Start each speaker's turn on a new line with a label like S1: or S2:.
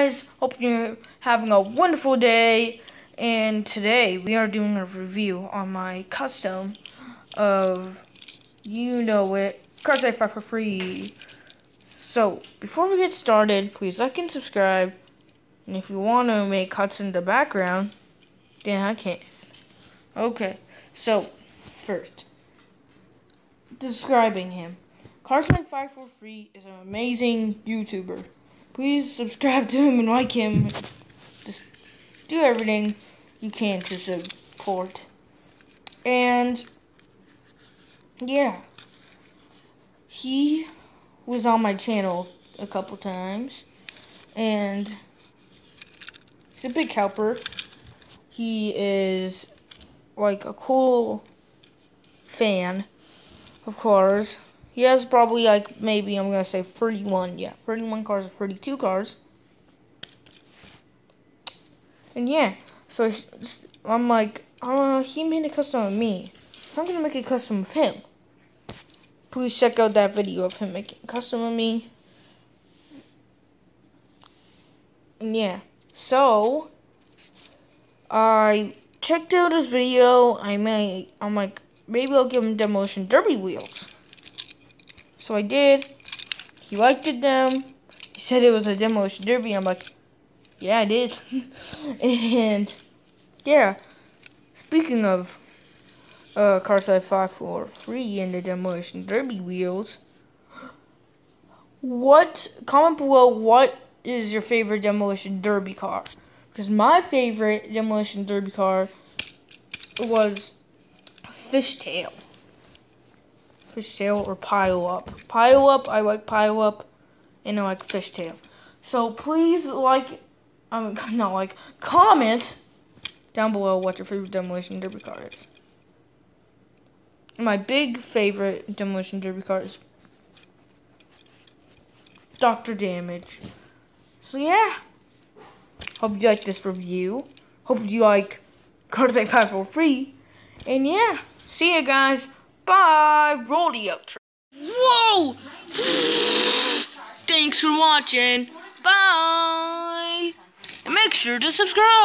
S1: guys? Hope you're having a wonderful day. And today we are doing a review on my custom of you know it Cars Five for free. So before we get started, please like and subscribe. And if you want to make cuts in the background, then I can't. Okay, so first, describing him. Cars Life 543 is an amazing YouTuber. Please subscribe to him and like him. Just do everything you can to support. And yeah, he was on my channel a couple times, and he's a big helper. He is like a cool fan of cars. He has probably like maybe I'm gonna say 31. Yeah, 31 cars or 32 cars. And yeah, so I'm like, uh, he made a custom of me, so I'm gonna make a custom of him. Please check out that video of him making a custom of me. And yeah, so I checked out his video. I may, I'm like, maybe I'll give him demolition derby wheels. So I did. He liked it them. He said it was a demolition derby. I'm like, yeah, it is. and yeah, speaking of uh, Carside 5 for free and the demolition derby wheels, what comment below what is your favorite demolition derby car? Because my favorite demolition derby car was Fishtail. Fishtail or Pile Up. Pile Up, I like Pile Up, and I like Fishtail. So please like, I mean, not like, comment down below what your favorite Demolition Derby car is. My big favorite Demolition Derby car is Dr. Damage. So yeah, hope you like this review. Hope you like Cars I Buy for free. And yeah, see you guys. Bye. The outro. Whoa! Thanks for watching. Bye. And make sure to subscribe.